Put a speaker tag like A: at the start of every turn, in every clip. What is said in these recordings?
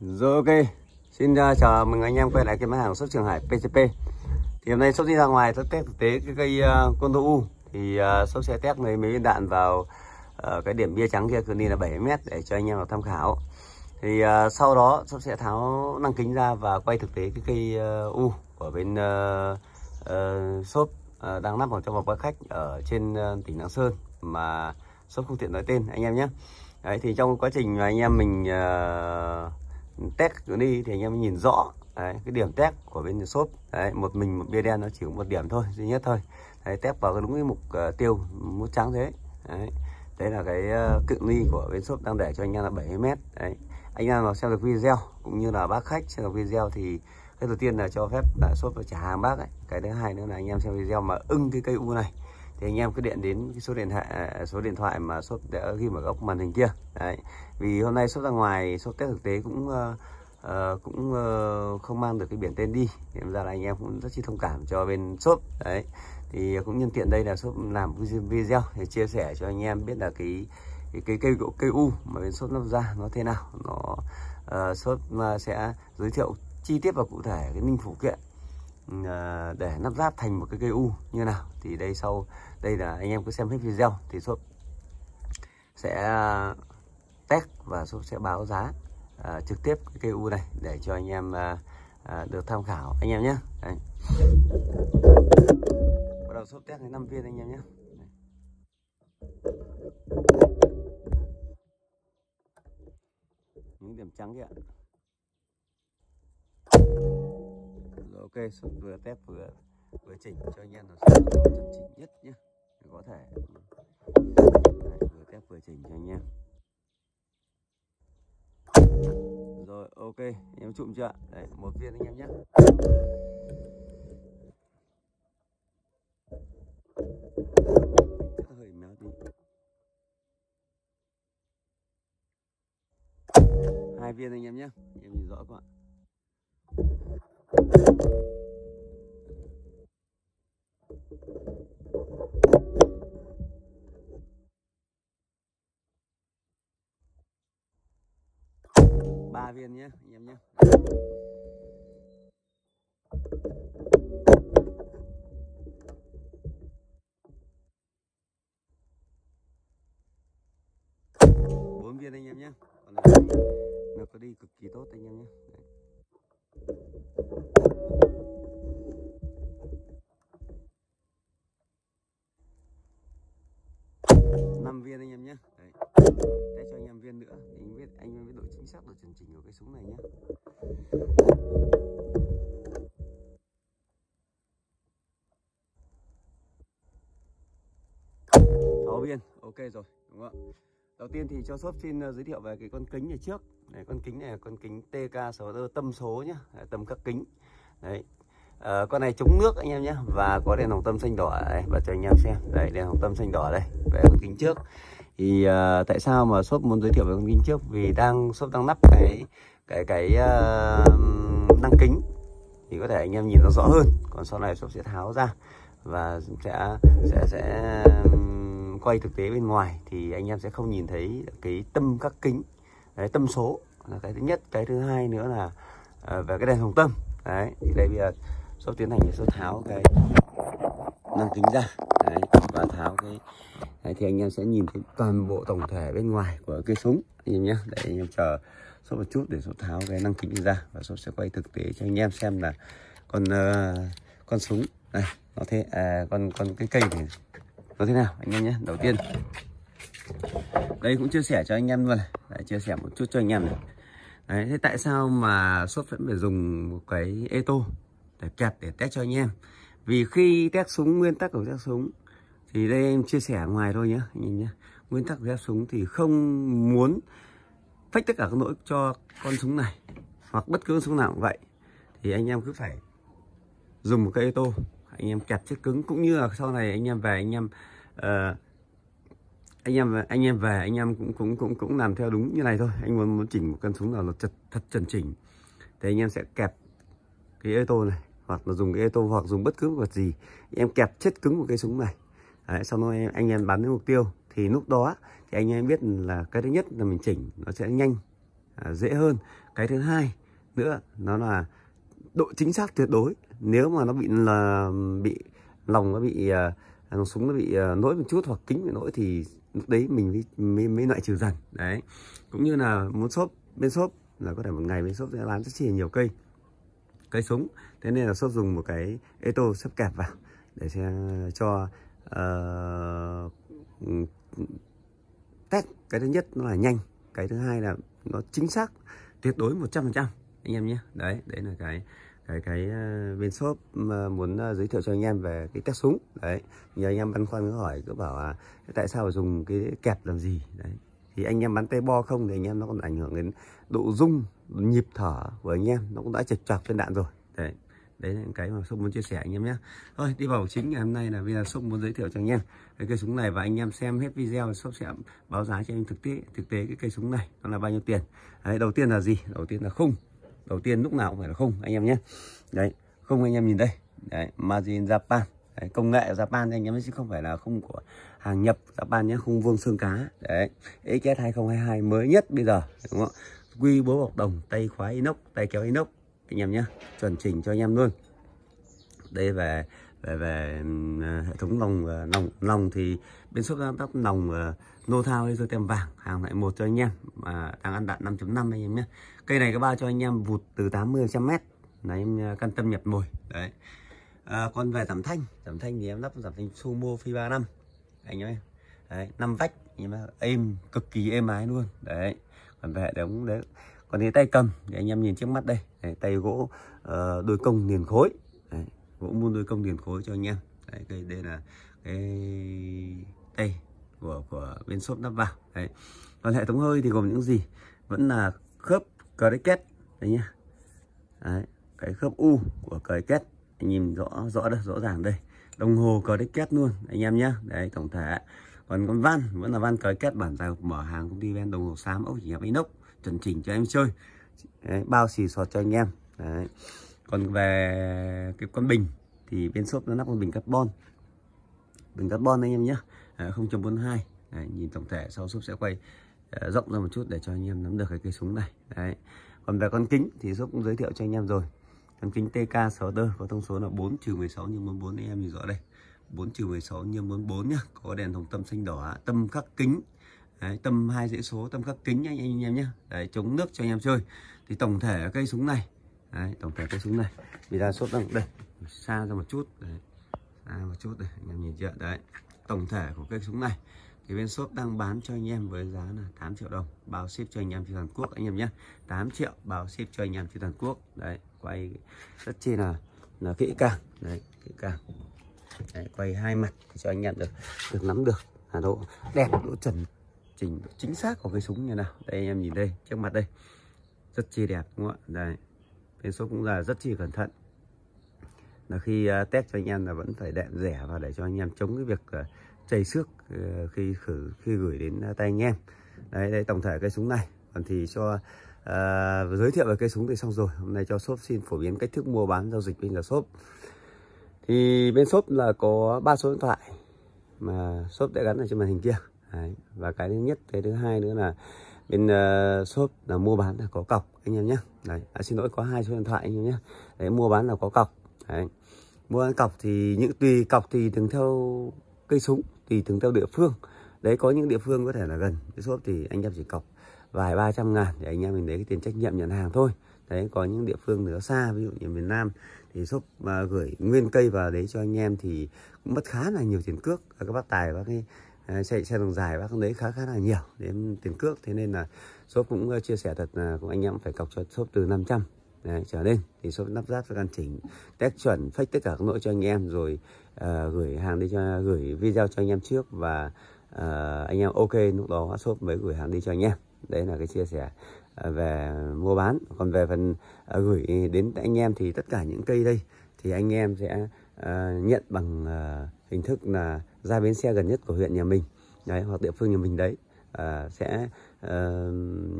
A: Rồi ok, xin uh, chào mừng anh em quay lại cái máy hàng xuất Trường Hải PCP Thì hôm nay shop đi ra ngoài tôi test thực tế cái cây à, uh, Condor U. Thì à, uh, shop sẽ test mấy mấy viên đạn vào uh, cái điểm bia trắng kia cự ly là 7m để cho anh em tham khảo. Thì uh, sau đó shop sẽ tháo năng kính ra và quay thực tế cái cây uh, U của bên uh, uh, shop uh, đang nắp vào trong vòng khách ở trên uh, tỉnh Lạng Sơn mà shop không tiện nói tên anh em nhé. Đấy thì trong quá trình mà anh em mình uh, test chỗ đi thì anh em nhìn rõ. Đấy, cái điểm test của bên shop. Đấy, một mình một bia đen nó chỉ có một điểm thôi duy nhất thôi. Đấy, test vào cái đúng cái mục uh, tiêu mút trắng thế. Đấy. đấy là cái ờ, cự ly của bên shop đang để cho anh em là 70 mét. Đấy anh em nào xem được video cũng như là bác khách xem được video thì cái đầu tiên là cho phép là shop trả hàng bác ấy. cái thứ hai nữa là anh em xem video mà ưng cái cây u này thì anh em cứ điện đến cái số điện thoại à, số điện thoại mà shop đã ghi ở góc màn hình kia. Đấy. Vì hôm nay shop ra ngoài shop test thực tế cũng uh, uh, cũng uh, không mang được cái biển tên đi. Nên ra là anh em cũng rất chi thông cảm cho bên shop. Đấy. Thì cũng nhân tiện đây là shop làm video để chia sẻ cho anh em biết là cái cái cây cây gỗ cây u mà bên shop nó ra nó thế nào. Nó uh, shop sẽ giới thiệu chi tiết và cụ thể cái ninh phụ kiện. Ờ, để lắp ráp thành một cái cây u như nào thì đây sau đây là anh em cứ xem hết video thì shop sẽ ờ, test và shop sẽ báo giá à, trực tiếp cái cây u này để cho anh em à, à, được tham khảo anh em nhé đây. bắt đầu shop test đến 5 viên anh em nhé những điểm trắng kìa ạ ok xuất vừa test vừa vừa chỉnh cho anh em nó chuẩn chỉnh nhất nhé có thể Đấy, vừa test vừa chỉnh cho anh em. Rồi ok em chụm chưa Đấy, một viên anh em nhé hơi méo đi. hai viên anh em nhé em nhìn rõ các bạn ba viên nhé, anh em nhé. Bốn viên anh em nhé. Còn nó nó có đi cực kỳ tốt. Nhé Đấy. Để cho anh em viên nữa. Thì anh biết anh em biết độ chính xác, độ chuẩn chỉnh của cái súng này nhé sáu viên. Ok rồi, đúng không ạ? Đầu tiên thì cho shop xin ờ, giới thiệu về cái con kính này trước. Này con kính này là con kính TK 6 tâm số nhá. Tâm các kính. Đấy à, con này chống nước anh em nhé. Và có đèn hồng tâm xanh đỏ đây bật cho anh em xem. Đây đèn hồng tâm xanh đỏ đây. Về con kính trước. Thì uh, tại sao mà shop muốn giới thiệu về con kính trước? Vì đang shop đang lắp cái cái cái uh, năng kính. Thì có thể anh em nhìn nó rõ hơn. Còn sau này shop sẽ tháo ra. Và sẽ sẽ sẽ um, quay thực tế bên ngoài. Thì anh em sẽ không nhìn thấy cái tâm các kính. Đấy, tâm số. Là cái thứ nhất. Cái thứ hai nữa là uh, về cái đèn hồng tâm. Đấy thì đây bây giờ sau tiến hành để tháo cái năng kính ra. Đấy, và tháo cái đấy, thì anh em sẽ nhìn thấy toàn bộ tổng thể bên ngoài của cái súng anh em nhé để anh em chờ số một chút để shop tháo cái năng kính ra và số sẽ quay thực tế cho anh em xem là con uh, con súng này nó thế à, con con cái cây này nó thế nào anh em nhé đầu tiên đây cũng chia sẻ cho anh em luôn này. Đấy, chia sẻ một chút cho anh em này. Đấy, thế tại sao mà shop vẫn phải dùng một cái Eto? Để chặt để test cho anh em. Vì khi test súng nguyên tắc của test súng thì đây em chia sẻ ngoài thôi nhé nhìn nhé nguyên tắc của test súng thì không muốn phách tất cả các lỗi cho con súng này hoặc bất cứ súng nào cũng vậy. Thì anh em cứ phải dùng một cây tô anh em kẹp chiếc cứng. Cũng như là sau này anh em về anh em uh, anh em anh em về anh em cũng cũng cũng cũng làm theo đúng như này thôi. Anh muốn muốn chỉnh một con súng nào là thật thật chuẩn chỉnh thì anh em sẽ kẹp cái Eto này hoặc là dùng cái Eto hoặc dùng bất cứ vật gì em kẹp chết cứng một cái súng này. Đấy, sau đó em, anh em bắn đến mục tiêu. Thì lúc đó thì anh em biết là cái thứ nhất là mình chỉnh nó sẽ nhanh à, dễ hơn. Cái thứ hai nữa nó là độ chính xác tuyệt đối. Nếu mà nó bị là bị lòng nó bị uh, súng nó bị uh, nỗi một chút hoặc kính bị nỗi thì lúc đấy mình mới, mới, mới loại trừ dần. Đấy. Cũng như là muốn shop bên shop là có thể một ngày bên shop sẽ bán rất là nhiều cây cây súng thế nên là shop dùng một cái eto sắp kẹp vào để sẽ ờ, cho uh, test cái thứ nhất nó là nhanh cái thứ hai là nó chính xác tuyệt đối 100% anh em nhé. Đấy đấy là cái cái cái ờ, bên shop mà muốn ờ, giới thiệu cho anh em về cái test súng. Đấy nhiều anh em băn khoăn cứ hỏi cứ bảo là tại sao dùng cái kẹp làm gì? Đấy thì anh em bắn tay bo không thì anh em nó còn ảnh hưởng đến độ rung nhịp thở của anh em nó cũng đã chật chọc trên đạn rồi. Đấy đấy là những cái mà sông muốn chia sẻ anh em nhé. Thôi đi vào chính ngày hôm nay là bây giờ sông muốn giới thiệu cho anh em cái cây súng này và anh em xem hết video súc sẽ báo giá cho anh thực tế thực tế cái cây súng này nó là bao nhiêu tiền. Đấy, đầu tiên là gì? Đầu tiên là khung. Đầu tiên lúc nào cũng phải là khung anh em nhé. Đấy khung anh em nhìn đây. Đấy margin Japan. Đấy, công nghệ Japan anh em chứ không phải là khung của hàng nhập Japan nhé khung vuông xương cá. Đấy XS 2022 mới nhất bây giờ đúng không? Quy bố bọc đồng tay khóa inox tay kéo inox anh em nhé chuẩn chỉnh cho anh em luôn. Đây về về về ừ, à, hệ thống lòng lòng à, lòng thì bên shop giám tóc lòng à, nô thao laser tem vàng hàng loại một cho anh em mà đang ăn đạn 5.5 anh em nhé. Cây này có ba cho anh em vụt từ 80 trăm mét. Là em căn tâm nhập mồi đấy. À, còn về giảm thanh giảm thanh thì em lắp giảm thanh sumo phi 35 anh em đấy năm vách nhưng mà êm cực kỳ êm ái luôn đấy. Còn về hệ thống đấy còn cái tay cầm thì anh em nhìn trước mắt đây. Đấy, tay gỗ uh, đôi công liền khối. Đấy, gỗ muôn đôi công liền khối cho anh em. Đấy, đây, đây là cái tay của của bên shop lắp vào đấy còn hệ thống hơi thì gồm những gì? Vẫn là khớp cricket đấy nhá. Đấy, cái khớp u của cricket anh nhìn rõ rõ đây rõ ràng đây. Đồng hồ cricket luôn anh em nhá. Đấy tổng thể. Còn con van vẫn là van cricket bản giao mở hàng công ty ven đồng hồ xám ốc chỉ nhập inox chuẩn chỉnh cho em chơi. Đấy, bao xì sọt cho anh em. Đấy. còn về cái con bình thì bên shop nó lắp con bình carbon. Bình carbon anh em nhé. 0.42 đấy, nhìn tổng thể sau shop sẽ quay uh, rộng ra một chút để cho anh em nắm được cái cây súng này. Đấy. Còn về con kính thì shop cũng giới thiệu cho anh em rồi. Con kính TK 6 tơ có thông số là 4 trừ 16 nhưng 44 anh em nhìn rõ đây. 4 trừ 16 nhưng 44 nhá. Có đèn hồng tâm xanh đỏ tâm khắc kính Đấy, tâm hai dãy số tâm các kính anh, anh em nhé Đấy, chống nước cho anh em chơi. Thì tổng thể cây súng này Đấy, tổng thể cây súng này vì ra sốt đang đây xa ra một chút đấy. xa một chút đây anh em nhìn chưa? Đấy tổng thể của cây súng này thì bên shop đang bán cho anh em với giá là 8 triệu đồng bao ship cho anh em trên toàn quốc anh em nhé 8 triệu bao ship cho anh em trên toàn quốc. Đấy quay rất chi là là kỹ càng. Đấy kỹ càng. Đấy, quay hai mặt cho anh em được được nắm được. Hà độ đẹp độ chuẩn chỉnh độ chính xác của cây súng như nào. Đây anh em nhìn đây trước mặt đây. Rất chi đẹp đúng không ạ? Đây. Bên số cũng là rất chi cẩn thận. Là khi uh, test cho anh em là vẫn phải đệm rẻ và để cho anh em chống cái việc uh, chảy xước uh, khi khử khi gửi đến uh, tay anh em. Đấy đây tổng thể cây súng này. Còn thì cho uh, giới thiệu về cây súng thì xong rồi. Hôm nay cho shop xin phổ biến cách thức mua bán giao dịch bên nhà shop. Thì bên shop là có ba số điện thoại mà shop đã gắn ở trên màn hình kia đấy. và cái thứ nhất cái thứ hai nữa là bên uh, shop là mua bán là có cọc anh em nhé đấy à, xin lỗi có hai số điện thoại anh em nhé đấy mua bán là có cọc. Đấy mua bán cọc thì những tùy cọc thì từng theo cây súng tùy từng theo địa phương. Đấy có những địa phương có thể là gần cái shop thì anh em chỉ cọc vài ba trăm ngàn để anh em mình lấy cái tiền trách nhiệm nhận hàng thôi. Đấy có những địa phương nữa xa ví dụ như miền Nam thì shop mà gửi nguyên cây vào đấy cho anh em thì cũng mất khá là nhiều tiền cước. Các bác tài bác ấy xe xe đường dài bác đấy khá khá là nhiều đến tiền cước. Thế nên là shop cũng ờ, chia sẻ thật là cũng anh em phải cọc cho shop từ 500 Đấy, trở lên. Thì shop lắp ráp cho căn chỉnh test chuẩn phách tất cả các lỗi cho anh em rồi uh, gửi hàng đi cho gửi video cho anh em trước và uh, anh em ok lúc đó shop mới gửi hàng đi cho anh em. Đấy là cái chia sẻ về mua bán. Còn về phần uh, gửi đến anh em thì tất cả những cây đây thì anh em sẽ uh, nhận bằng uh, hình thức là ra bến xe gần nhất của huyện nhà mình đấy hoặc địa phương nhà mình đấy à, sẽ uh,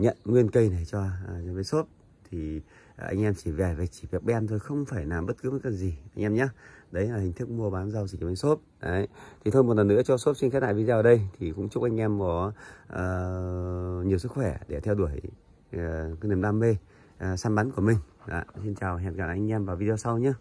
A: nhận nguyên cây này cho uh, với shop. Thì à, anh em chỉ về về chỉ việc bên thôi không phải làm bất cứ cái gì anh em nhé đấy là hình thức mua bán giao dịch bên shop đấy. Thì thôi một lần nữa cho shop xin khép lại video ở đây. Thì cũng chúc anh em có uh, nhiều sức khỏe để theo đuổi uh, cái niềm đam mê uh, săn bắn của mình. Đã. xin chào hẹn gặp lại anh em vào video sau nhé